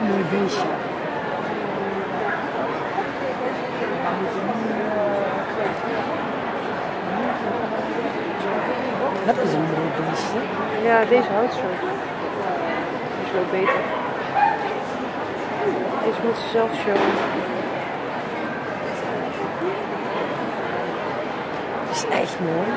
Mooi beestje. Dat is een mooi beestje. Ja, deze houdt zo. Die is wel beter. Deze moet ze zelf showen. Dat is echt mooi.